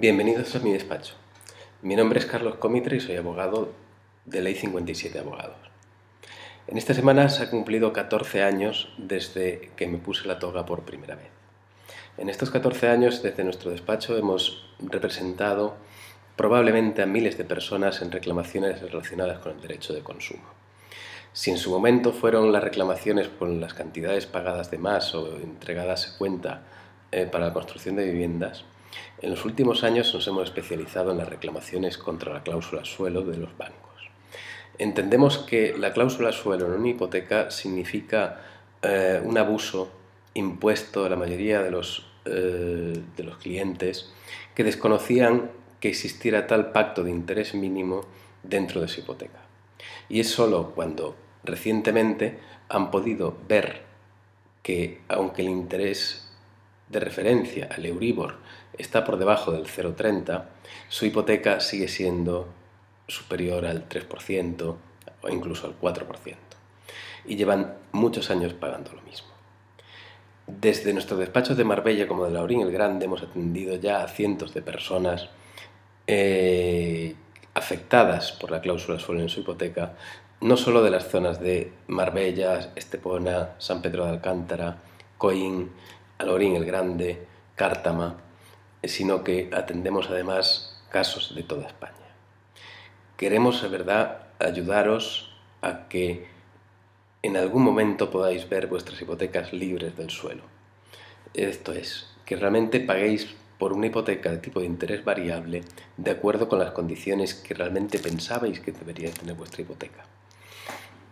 Bienvenidos a mi despacho. Mi nombre es Carlos Comitre y soy abogado de Ley 57 Abogados. En esta semana se ha cumplido 14 años desde que me puse la toga por primera vez. En estos 14 años, desde nuestro despacho, hemos representado probablemente a miles de personas en reclamaciones relacionadas con el derecho de consumo. Si en su momento fueron las reclamaciones por las cantidades pagadas de más o entregadas a cuenta eh, para la construcción de viviendas, en los últimos años nos hemos especializado en las reclamaciones contra la cláusula suelo de los bancos. Entendemos que la cláusula suelo en una hipoteca significa eh, un abuso impuesto a la mayoría de los, eh, de los clientes que desconocían que existiera tal pacto de interés mínimo dentro de su hipoteca. Y es solo cuando recientemente han podido ver que aunque el interés de referencia, al Euribor, está por debajo del 0,30, su hipoteca sigue siendo superior al 3% o incluso al 4%. Y llevan muchos años pagando lo mismo. Desde nuestro despacho de Marbella como de Laurín el Grande hemos atendido ya a cientos de personas eh, afectadas por la cláusula suelo en su hipoteca, no solo de las zonas de Marbella, Estepona, San Pedro de Alcántara, Coín, Alorín el Grande, Cártama, sino que atendemos además casos de toda España. Queremos, de verdad, ayudaros a que en algún momento podáis ver vuestras hipotecas libres del suelo. Esto es, que realmente paguéis por una hipoteca de tipo de interés variable de acuerdo con las condiciones que realmente pensabais que debería tener vuestra hipoteca.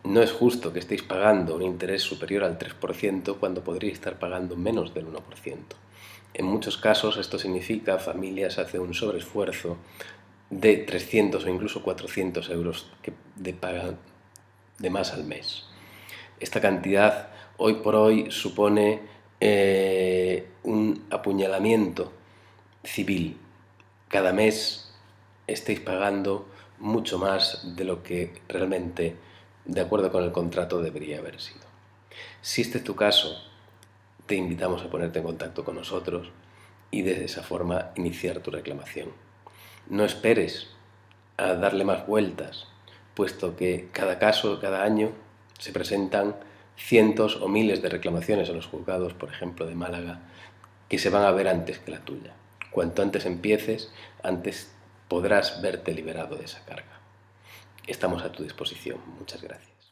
No es justo que estéis pagando un interés superior al 3% cuando podríais estar pagando menos del 1%. En muchos casos esto significa familias hacen un sobreesfuerzo de 300 o incluso 400 euros que de pagan de más al mes. Esta cantidad hoy por hoy supone eh, un apuñalamiento civil. Cada mes estáis pagando mucho más de lo que realmente de acuerdo con el contrato debería haber sido. Si este es tu caso, te invitamos a ponerte en contacto con nosotros y de esa forma iniciar tu reclamación. No esperes a darle más vueltas, puesto que cada caso, cada año, se presentan cientos o miles de reclamaciones en los juzgados, por ejemplo, de Málaga, que se van a ver antes que la tuya. Cuanto antes empieces, antes podrás verte liberado de esa carga. Estamos a tu disposición. Muchas gracias.